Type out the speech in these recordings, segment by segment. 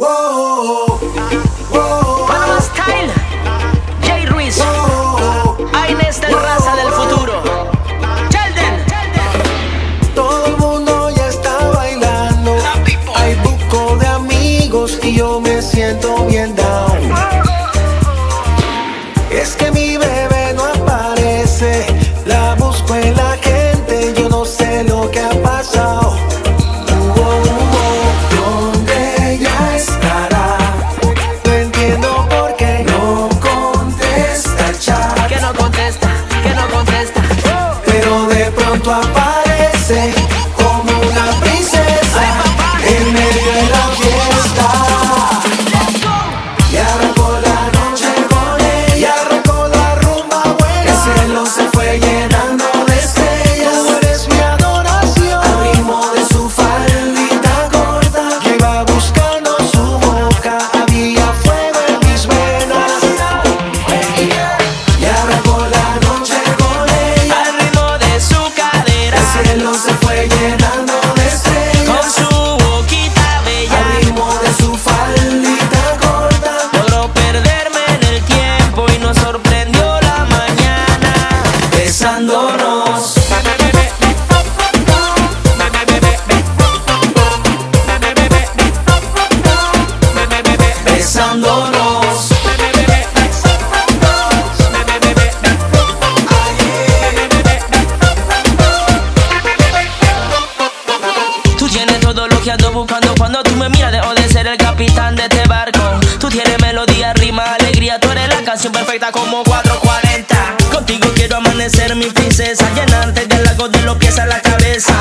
Whoa. papá. tienes todo lo que ando buscando cuando tú me miras. Dejo de ser el capitán de este barco. Tú tienes melodía, rima, alegría. Tú eres la canción perfecta como 440. Contigo quiero amanecer, mi princesa. Llenarte de lago de los pies a la cabeza.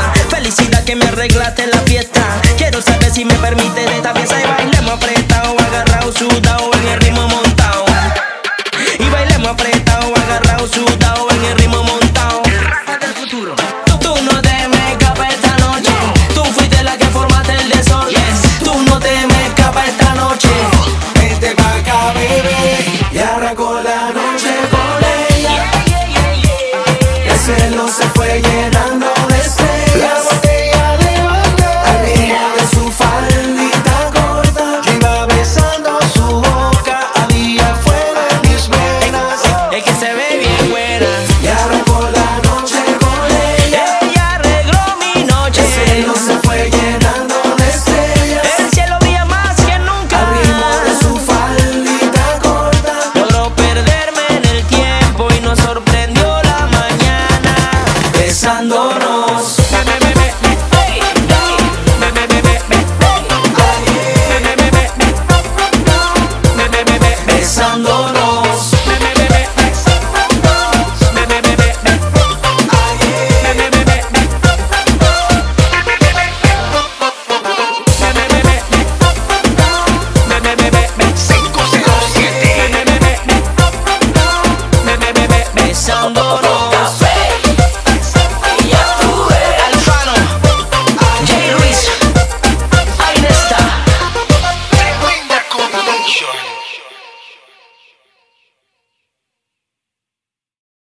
celos se fue lleno